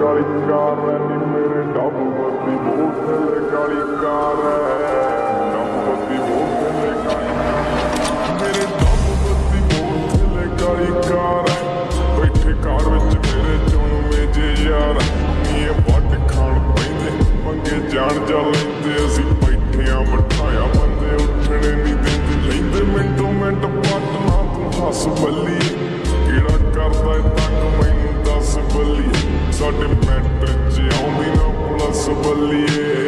ਕਾਲੀ ਕਾਰ ਨੀ ਮੇਰੇ ਡੱਬ ਬੱਤੀ ਬੋਤਲ ਕਾਲੀ ਕਾਰ ਡੱਬ ਬੱਤੀ ਬੋਤਲ ਕਾਲੀ ਮੇਰੇ ਡੱਬ ਬੱਤੀ ਬੋਤਲ ਕਾਲੀ ਕਾਰ ਬੈਠੇ ਕਾਰ ਵਿੱਚ ਮੇਰੇ ਚੁਣਵੇਂ ਜੇ ਯਾਰ। ਨੀ ਇਹ ਵੱਟ ਖਾਣ ਪੈਂਦੇ, ਮੰਗੇ ਜਾਣ ਜਾ ਲੈਂਦੇ। ਅਸੀਂ ਬੈਠਿਆਂ ਬਿਠਾਇਆ ਬੰਦੇ ਉੱਠਣੇ ਨਹੀਂ ਦਿੰਦੇ। ਲੈਂਦੇ ਮਿੰਟੋ ਮਿੰਟ ਪੱਟ ਨਾ ਤੂੰ ਹੱਸ ਬੱਲੀ impossible.